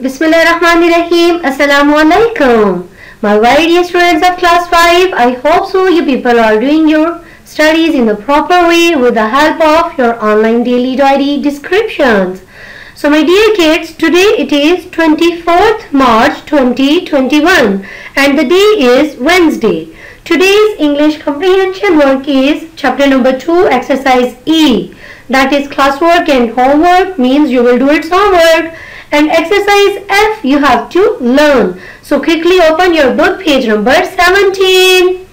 Bismillahirrahmanirrahim. Assalamu alaikum. My very dear students of class 5, I hope so you people are doing your studies in the proper way with the help of your online daily diary descriptions. So my dear kids, today it is 24th March 2021 and the day is Wednesday. Today's English comprehension work is chapter number 2 exercise E that is classwork and homework means you will do its homework and exercise F you have to learn. So quickly open your book page number 17.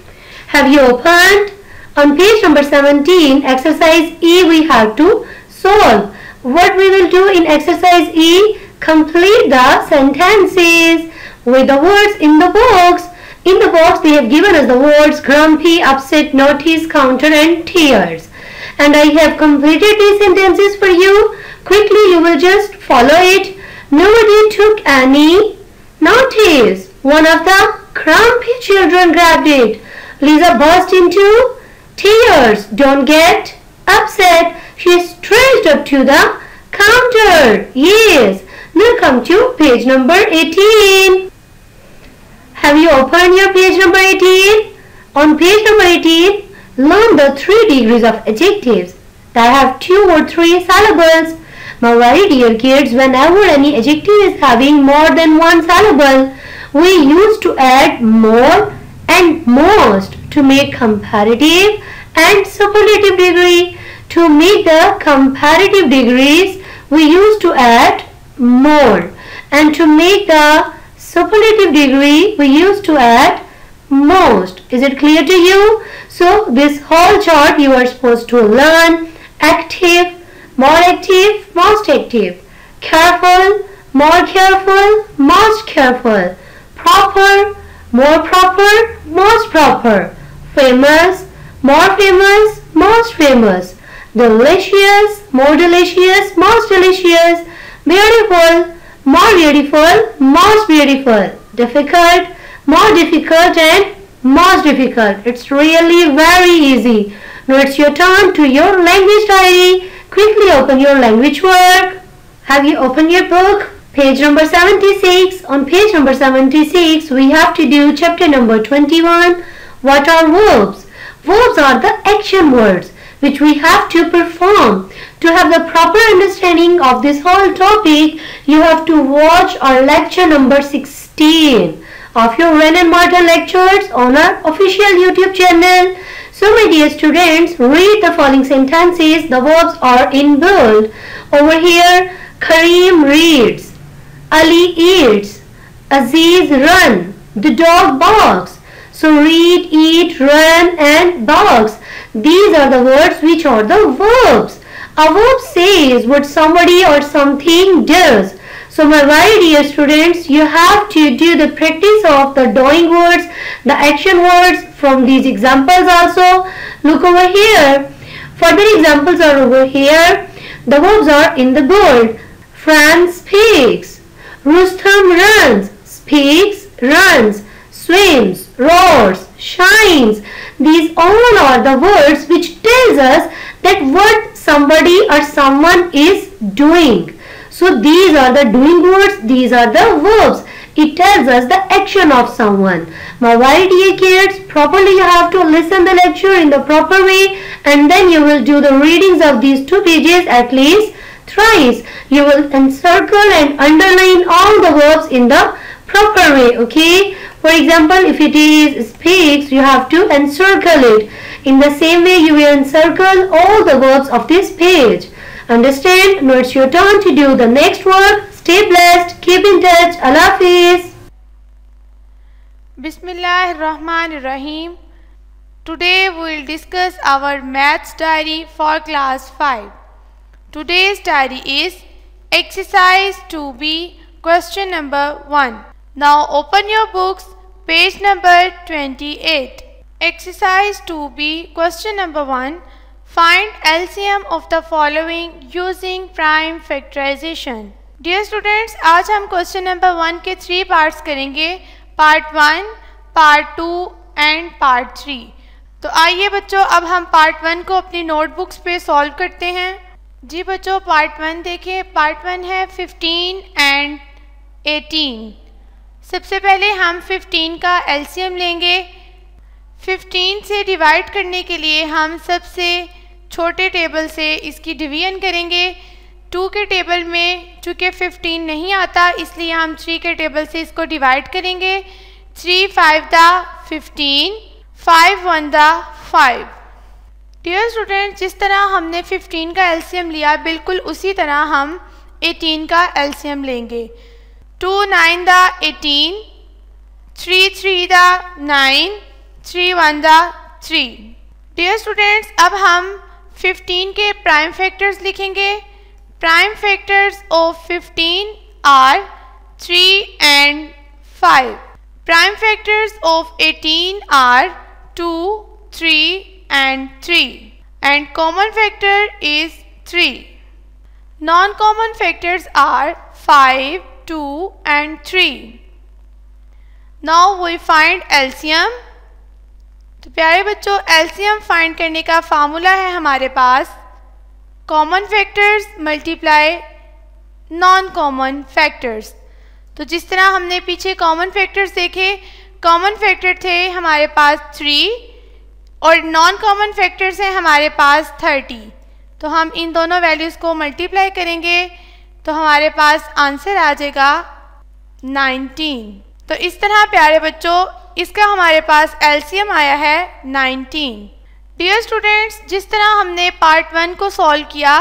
Have you opened? On page number 17 exercise E we have to solve. What we will do in exercise E? Complete the sentences with the words in the box. In the box they have given us the words grumpy, upset, notice, counter and tears. And I have completed these sentences for you. Quickly you will just follow it Nobody took any notice. One of the grumpy children grabbed it. Lisa burst into tears. Don't get upset. She stretched up to the counter. Yes. Now come to page number 18. Have you opened your page number 18? On page number 18, learn the three degrees of adjectives that have two or three syllables. My very dear kids, whenever any adjective is having more than one syllable, we used to add more and most to make comparative and superlative degree. To make the comparative degrees, we used to add more. And to make the superlative degree, we used to add most. Is it clear to you? So this whole chart you are supposed to learn active, more active, most active, careful, more careful, most careful, proper, more proper, most proper, famous, more famous, most famous, delicious, more delicious, most delicious, beautiful, more beautiful, most beautiful, difficult, more difficult and most difficult. It's really very easy. Now it's your turn to your language diary. Quickly open your language work. Have you opened your book? Page number 76. On page number 76, we have to do chapter number 21. What are verbs? Verbs are the action words which we have to perform. To have the proper understanding of this whole topic, you have to watch our lecture number 16 of your Wren and Martin lectures on our official YouTube channel. So my dear students, read the following sentences. The verbs are in bold. Over here, Kareem reads. Ali eats. Aziz run. The dog barks. So read, eat, run and barks. These are the words which are the verbs. A verb says what somebody or something does. So my very dear students, you have to do the practice of the doing words, the action words from these examples also. Look over here. Further examples are over here. The verbs are in the bold. Fran speaks. Rustam runs. Speaks, runs. Swims, roars, shines. These all are the words which tells us that what somebody or someone is doing. So these are the doing words, these are the verbs. It tells us the action of someone. My very dear kids, properly you have to listen the lecture in the proper way and then you will do the readings of these two pages at least thrice. You will encircle and underline all the verbs in the proper way, okay? For example, if it is speaks, you have to encircle it. In the same way, you will encircle all the verbs of this page. Understand? Now it's your turn to do the next work. Stay blessed. Keep in touch. Allah Hafiz. Bismillahirrahmanirrahim. Today we will discuss our maths diary for class 5. Today's diary is exercise 2b question number 1. Now open your books page number 28. Exercise 2b question number 1 Find LCM of the following using prime factorization. Dear students, आज हम question number one के three parts करेंगे. Part one part two and part three तो आइए बच्चों अब हम part one को अपनी नोटबुक्स पे सॉल्व करते हैं. जी बच्चों पार्ट वन देखिए. पार्ट वन है फिफ्टीन एंड 18 सबसे पहले हम 15 का एलसीएम लेंगे. 15 से डिवाइड करने के लिए हम सबसे छोटे टेबल से इसकी डिवीज़न करेंगे। टू के टेबल में, चूँकि 15 नहीं आता, इसलिए हम थ्री के टेबल से इसको डिवाइड करेंगे। Three five the fifteen five one the five dear student जिस तरह हमने 15 का एलसीएम लिया, बिल्कुल उसी तरह हम 18 का एलसीएम लेंगे। Two nine the eighteen three three the nine three one the three dear students अब हम 15 के प्राइम फैक्टर्स लिखेंगे prime factors of 15 are 3 and 5 prime factors of 18 are 2 3 and 3 and common factor is 3 non common factors are 5 2 and 3. Now we find LCM. तो प्यारे बच्चों LCM find करने का formula है हमारे पास। Common factors multiply non common factors. तो जिस तरह हमने पीछे कॉमन फैक्टर्स देखे, कॉमन फैक्टर थे हमारे पास थ्री और नॉन कॉमन फैक्टर्स हैं हमारे पास थर्टी। तो हम इन दोनों वैल्यूज़ को मल्टीप्लाई करेंगे तो हमारे पास आंसर आ जाएगा 19 तो इस तरह प्यारे बच्चों इसका हमारे पास एलसीएम आया है 19 डियर स्टूडेंट्स जिस तरह हमने पार्ट वन को सॉल्व किया,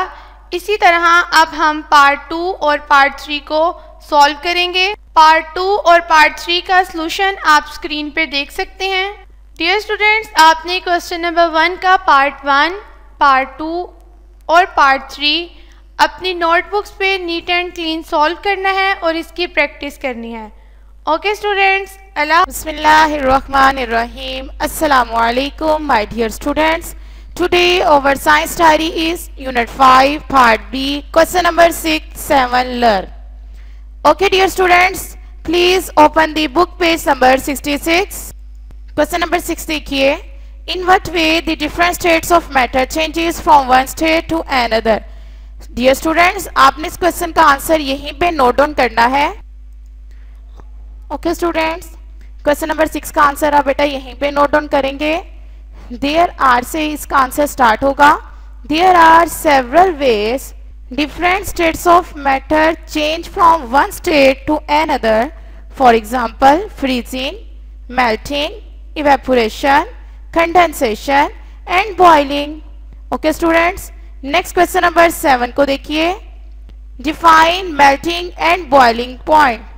इसी तरह अब हम पार्ट टू और पार्ट थ्री को सॉल्व करेंगे। पार्ट टू और पार्ट थ्री का सोल्यूशन आप स्क्रीन पे देख सकते हैं। डियर स्टूडेंट्स आपने क्वेश्चन नंबर वन का पार्ट वन पार्ट टू और पार्ट थ्री अपनी नोटबुक्स पे नीट एंड क्लीन सॉल्व करना है और इसकी प्रैक्टिस करनी है। ओके स्टूडेंट्स अल्लाह बिस्मिल्लाहिर्रहमानिर्रहीम my my dear students today our science diary is unit five part B question number six seven learn okay dear students please open the book page number 66 question number six देखिए in what way the different states of matter changes from one state to another dear students आपने इस question का answer यहीं पे note down करना है। Okay students question number six का answer आप बेटा, यहीं पे नोट डाउन करेंगे। देयर आर से इसका आंसर स्टार्ट होगा। There are several ways different states of matter change from one state to another for example freezing melting evaporation condensation and boiling okay students next question number seven को देखिए। Define melting and boiling point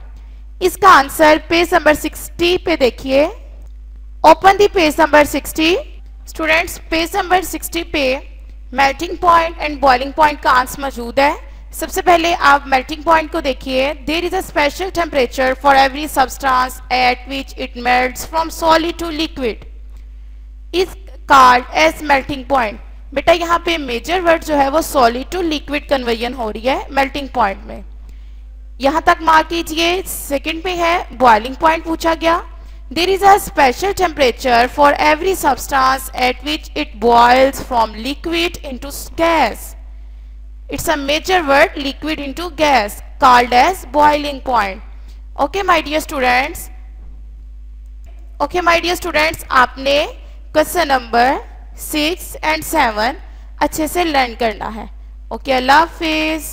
इसका answer page number 60 पे देखिए। Open the page number 60 students, page number 60 पे melting point and boiling point का answer मौजूद है। सबसे पहले आप मेल्टिंग पॉइंट को देखिए। There is a special temperature for every substance at which it melts from solid to liquid. Is called as melting point. बेटा, यहाँ पे मेजर वर्ड जो है वो सॉलिड टू लिक्विड कन्वर्जन हो रही है मेल्टिंग पॉइंट में। यहाँ तक मार्क कीजिए। सेकंड पे है बॉइलिंग पॉइंट पूछा गया। There is a special temperature for every substance at which it boils from liquid into gas it's a major word liquid into gas called as boiling point okay my dear students okay my dear students आपने question number six and seven अच्छे से learn करना है। Okay अल्लाह हाफिज़